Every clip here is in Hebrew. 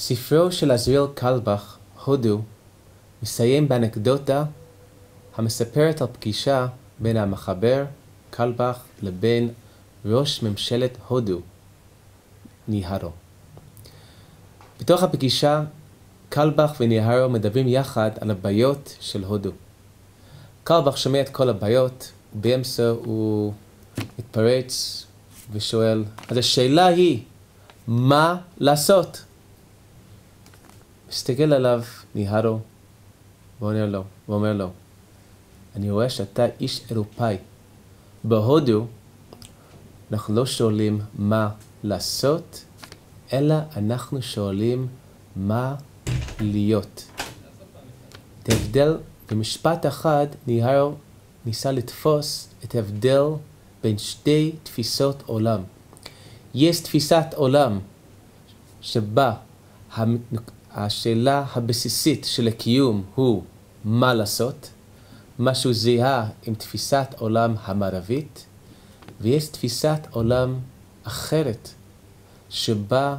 ספרו של עזריאל קלבך, הודו, מסיים באנקדוטה המספרת על פגישה בין המחבר קלבך לבין ראש ממשלת הודו, ניהרו. בתוך הפגישה, קלבך וניהרו מדברים יחד על הבעיות של הודו. קלבך שומע את כל הבעיות, באמצע הוא מתפרץ ושואל, אז השאלה היא, מה לעשות? מסתכל עליו ניהרו ואומר לו, ואומר לו, אני רואה שאתה איש אירופאי. בהודו אנחנו לא שואלים מה לעשות, אלא אנחנו שואלים מה להיות. את ההבדל, במשפט אחד ניהר ניסה לתפוס את ההבדל בין שתי תפיסות עולם. יש תפיסת עולם שבה השאלה הבסיסית של הקיום הוא מה לעשות, משהו זהה עם תפיסת עולם המערבית, ויש תפיסת עולם אחרת, שבה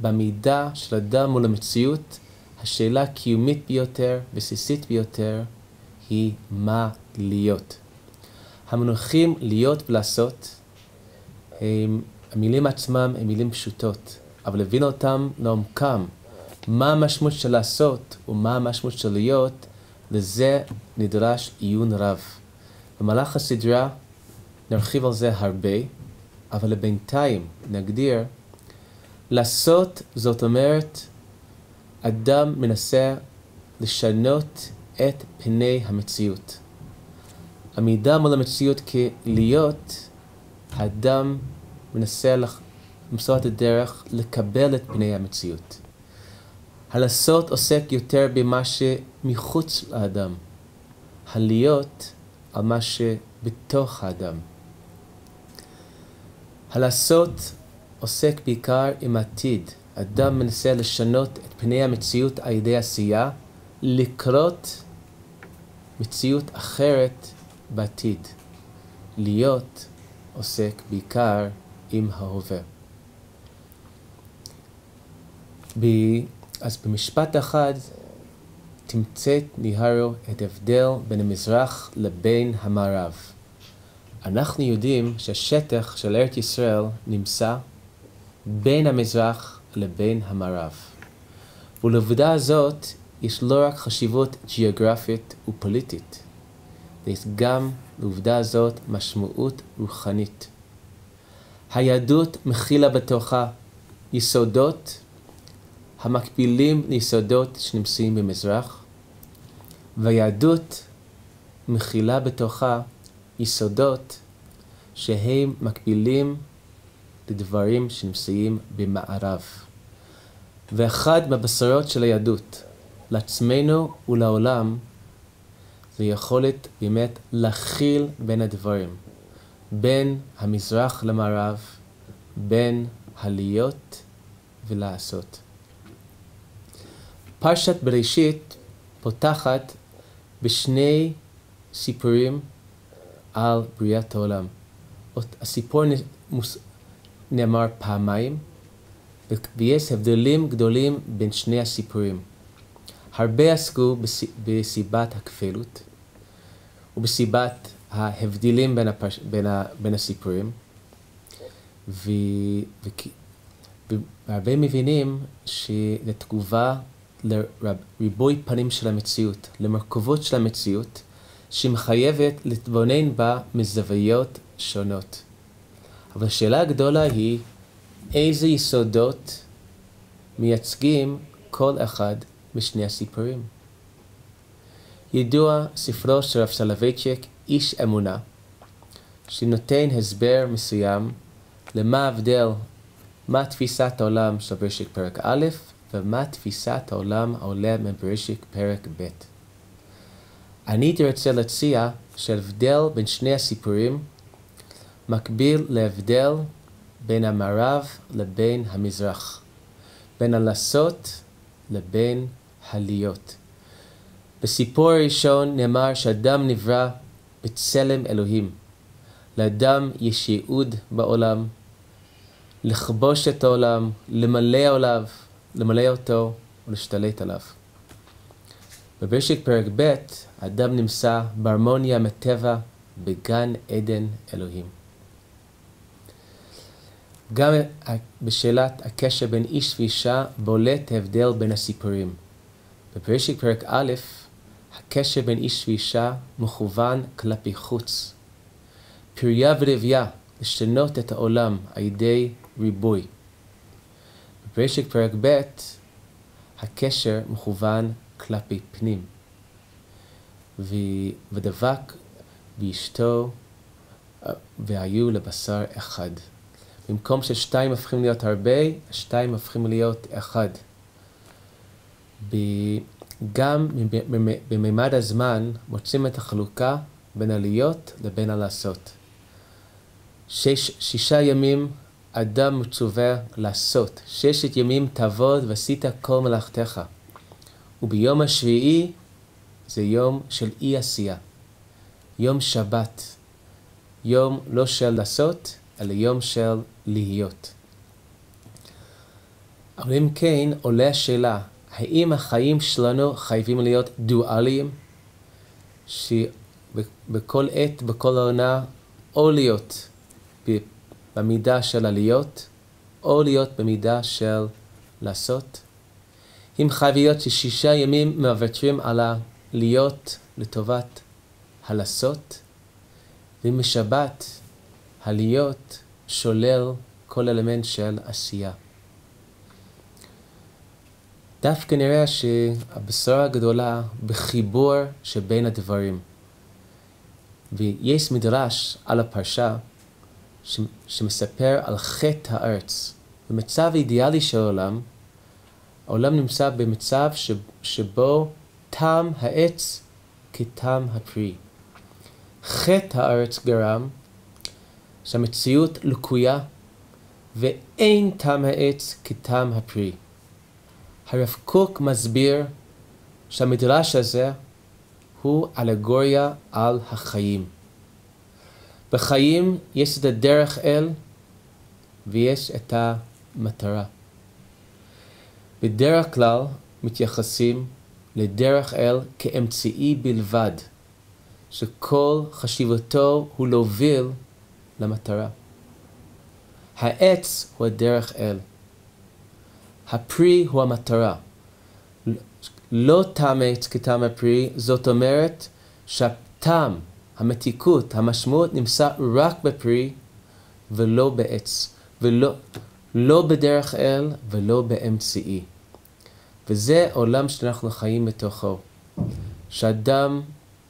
במידה של אדם מול המציאות, השאלה הקיומית ביותר, בסיסית ביותר, היא מה להיות. המונחים להיות ולעשות, הם, המילים עצמם הם מילים פשוטות, אבל להבין אותם לעומקם, מה המשמעות של לעשות ומה המשמעות של להיות, לזה נדרש עיון רב. במהלך הסדרה נרחיב על זה הרבה, אבל לבינתיים נגדיר, לעשות זאת אומרת, אדם מנסה לשנות את פני המציאות. עמידה מול המציאות כלהיות, האדם מנסה למצוא את הדרך לקבל את פני המציאות. הלעשות עוסק יותר במה שמחוץ לאדם, הלהיות על מה שבתוך האדם. הלעשות עוסק בעיקר עם עתיד. אדם מנסה לשנות את פני המציאות על ידי עשייה, לקרות מציאות אחרת בעתיד. להיות עוסק בעיקר עם ההווה. אז במשפט אחד תמצאת ניהרו את ההבדל בין המזרח לבין המערב. אנחנו יודעים שהשטח של ארץ ישראל נמצא בין המזרח לבין המערב. ולעובדה הזאת יש לא רק חשיבות גיאוגרפית ופוליטית, יש גם לעובדה הזאת משמעות רוחנית. היהדות מכילה בתוכה יסודות המקבילים ליסודות שנמצאים במזרח, והיהדות מכילה בתוכה יסודות שהם מקבילים לדברים שנמצאים במערב. ואחד מהבשרות של היהדות לעצמנו ולעולם זה יכולת באמת להכיל בין הדברים, בין המזרח למערב, בין הלהיות ולעשות. פרשת בראשית פותחת בשני סיפורים על בריאת העולם. הסיפור נאמר פעמיים, ויש הבדלים גדולים בין שני הסיפורים. הרבה עסקו בסיבת הכפילות ובסיבת ההבדלים בין, הפרש... בין, ה... בין הסיפורים, ו... והרבה מבינים שזה תגובה לריבוי פנים של המציאות, למרכבות של המציאות, שמחייבת להתבונן בה מזוויות שונות. אבל השאלה הגדולה היא, איזה יסודות מייצגים כל אחד משני הסיפורים? ידוע ספרו של רב סלווייצ'ק, איש אמונה, שנותן הסבר מסוים למה ההבדל, מה תפיסת העולם של בראשית פרק א' ומה תפיסת העולם העולה מבראשית פרק ב'. אני רוצה להציע שההבדל בין שני הסיפורים מקביל להבדל בין המערב לבין המזרח, בין הלעשות לבין הלהיות. בסיפור הראשון נאמר שאדם נברא בצלם אלוהים. לאדם יש ייעוד בעולם, לכבוש את העולם, למלא עליו, למלא אותו ולהשתלט עליו. בבראשית פרק ב', האדם נמצא בהרמוניה מטבע בגן עדן אלוהים. גם בשאלת הקשר בין איש ואישה בולט ההבדל בין הסיפורים. בפרשת פרק א', הקשר בין איש ואישה מכוון כלפי חוץ. פריה ורבייה, לשנות את העולם על ידי ריבוי. בפרשת פרק ב', הקשר מכוון כלפי פנים. ודבק באשתו והיו לבשר אחד. במקום ששתיים הופכים להיות הרבה, השתיים הופכים להיות אחד. גם בממד הזמן מוצאים את החלוקה בין הלהיות לבין הלעשות. שש, שישה ימים אדם מצווה לעשות, ששת ימים תעבוד ועשית כל מלאכתך. וביום השביעי זה יום של אי עשייה, יום שבת, יום לא של לעשות, אלא יום של להיות. אבל אם כן, עולה השאלה, האם החיים שלנו חייבים להיות דואליים? שבכל עת, בכל העונה, או להיות במידה של הלהיות, או להיות במידה של לעשות? אם חייב להיות ששישה ימים מוותרים על הלהיות לטובת הלעשות, ואם בשבת הלהיות שולל כל אלמנט של עשייה. דווקא נראה שהבשורה הגדולה בחיבור שבין הדברים. ויש מדרש על הפרשה שמספר על חטא הארץ. במצב אידיאלי של העולם, העולם נמצא במצב שבו טעם העץ כטעם הפרי. חטא הארץ גרם שהמציאות לקויה ואין טעם העץ כטעם הפרי. הרב קוק מסביר שהמדרש הזה הוא אלגוריה על החיים. בחיים יש את הדרך אל ויש את המטרה. בדרך כלל מתייחסים לדרך אל כאמצעי בלבד, שכל חשיבתו הוא להוביל למטרה. העץ הוא הדרך אל. הפרי הוא המטרה. לא עץ כטעם הפרי, זאת אומרת שהטעם, המתיקות, המשמעות נמצא רק בפרי ולא בעץ, ולא לא בדרך אל ולא באמצעי. וזה עולם שאנחנו חיים בתוכו. שאדם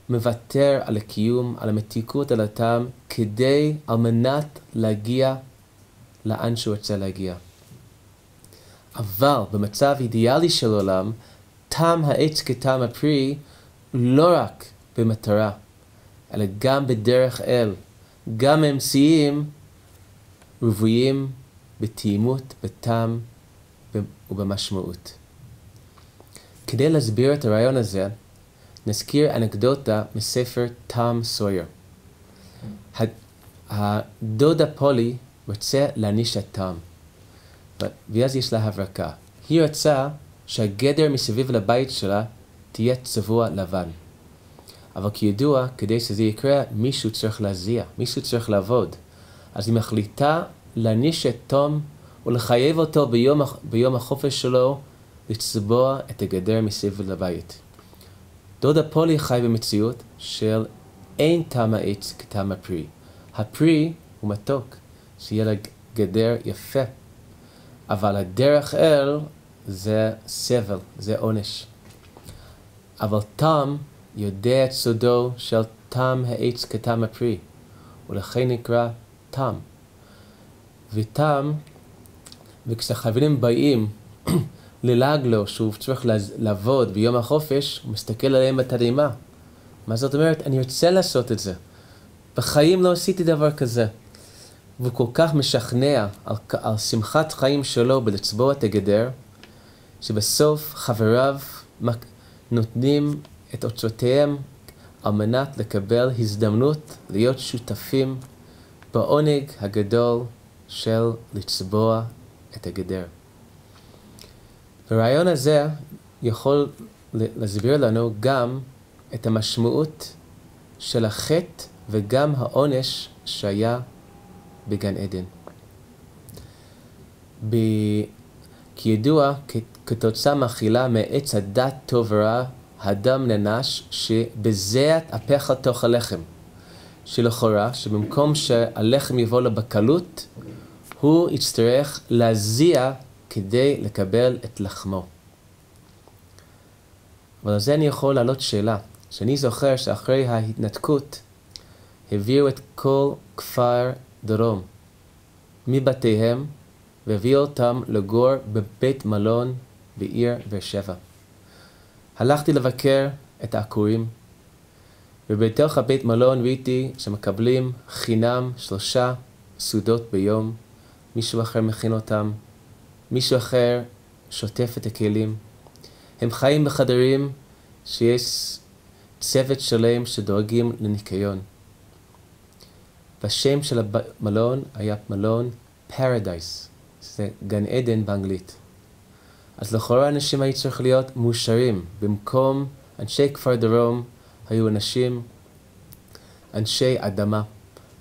מוותר על הקיום, על המתיקות, על הטעם, כדי, על מנת להגיע לאן שהוא רוצה להגיע. אבל במצב אידיאלי של עולם, טעם העץ כטעם הפרי לא רק במטרה, אלא גם בדרך אל, גם אמצעיים רוויים בתאימות, בטעם ובמשמעות. כדי להסביר את הרעיון הזה, נזכיר אנקדוטה מספר טאם סויר. הדודה פולי רוצה להעניש את טאם, ואז יש לה הברקה. היא רצה שהגדר מסביב לבית שלה תהיה צבוע לבן. אבל כידוע, כדי שזה יקרה, מישהו צריך להזיע, מישהו צריך לעבוד. אז היא מחליטה להעניש את תום ולחייב אותו ביום, ביום החופש שלו לצבוע את הגדר מסביב לבית. דודה פולי חי במציאות של אין טעם העץ כטעם הפרי. הפרי הוא מתוק, שיהיה לה גדר יפה. אבל הדרך אל זה סבל, זה עונש. אבל טעם יודע את סודו של טעם העץ כטעם הפרי, ולכן נקרא טעם. וטעם, וכשחברים באים ללעג לו שהוא צריך לעבוד ביום החופש, הוא מסתכל עליהם בתדהמה. מה זאת אומרת? אני רוצה לעשות את זה. בחיים לא עשיתי דבר כזה. והוא כל כך משכנע על, על שמחת חיים שלו בלצבוע את הגדר, שבסוף חבריו נותנים את אוצרותיהם על מנת לקבל הזדמנות להיות שותפים בעונג הגדול של לצבוע את הגדר. הרעיון הזה יכול להסביר לנו גם את המשמעות של החטא וגם העונש שהיה בגן עדן. ב... כידוע, כתוצאה מאכילה מעץ הדת טוב ורע, הדם נענש שבזיעת אפיך תוך הלחם. שלכאורה, שבמקום שהלחם יבוא לו בקלות, הוא יצטרך להזיע כדי לקבל את לחמו. אבל על זה אני יכול להעלות שאלה, שאני זוכר שאחרי ההתנתקות הביאו את כל כפר דרום מבתיהם והביאו אותם לגור בבית מלון בעיר באר שבע. הלכתי לבקר את העקורים, ובתוך הבית מלון ראיתי שמקבלים חינם שלושה סעודות ביום, מישהו אחר מכין אותם, מישהו אחר שוטף את הכלים. הם חיים בחדרים שיש צוות שלם שדואגים לניקיון. והשם של המלון היה מלון פרדייס, זה גן עדן באנגלית. אז לכאורה אנשים היו צריכים להיות מאושרים. במקום אנשי כפר דרום היו אנשים, אנשי אדמה.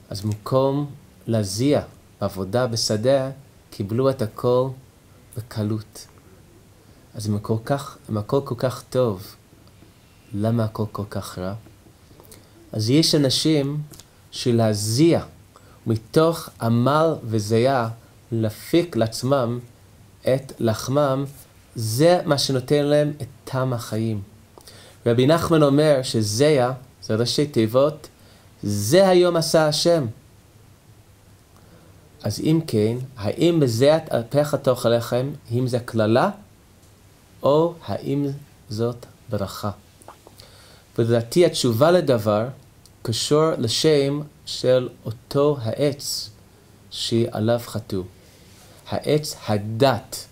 אז במקום להזיע בעבודה בשדה, קיבלו את הכל בקלות. אז אם הכל, כך, אם הכל כל כך טוב, למה הכל כל כך רע? אז יש אנשים שלהזיע מתוך עמל וזיעה להפיק לעצמם את לחמם, זה מה שנותן להם את טעם החיים. רבי נחמן אומר שזיע, זה ראשי תיבות, זה היום עשה השם. אז אם כן, האם בזיעת אפיך תאכל לחם, האם זה קללה, או האם זאת ברכה? ולדעתי התשובה לדבר קשור לשם של אותו העץ שעליו חטאו. העץ הדת,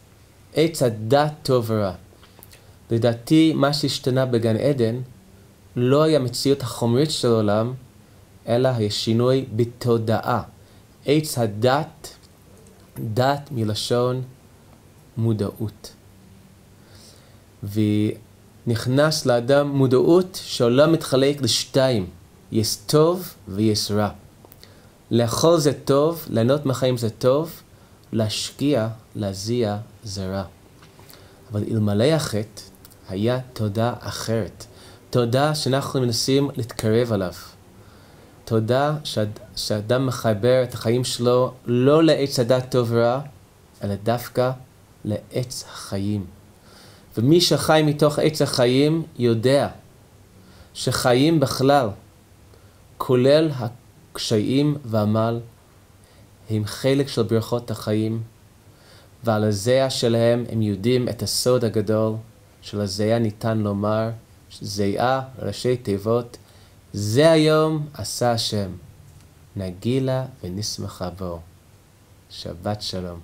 עץ הדת טוב ורע. לדעתי מה שהשתנה בגן עדן לא היה המציאות החומרית של העולם, אלא היה שינוי בתודעה. עץ הדת, דת מלשון מודעות. ונכנס לאדם מודעות שהעולם מתחלק לשתיים, יש טוב ויש רע. לאכול זה טוב, ליהנות מהחיים זה טוב, להשקיע, להזיע זה רע. אבל אלמלא החטא, היה תודה אחרת. תודה שאנחנו מנסים להתקרב עליו. תודה שאדם מחבר את החיים שלו לא לעץ הדת טוב ורע, אלא דווקא לעץ החיים. ומי שחי מתוך עץ החיים יודע שחיים בכלל, כולל הקשיים והעמל, הם חלק של ברכות החיים, ועל הזיע שלהם הם יודעים את הסוד הגדול, של הזיע ניתן לומר, זיעה, ראשי תיבות, זה היום עשה השם, נגילה ונשמחה בו. שבת שלום.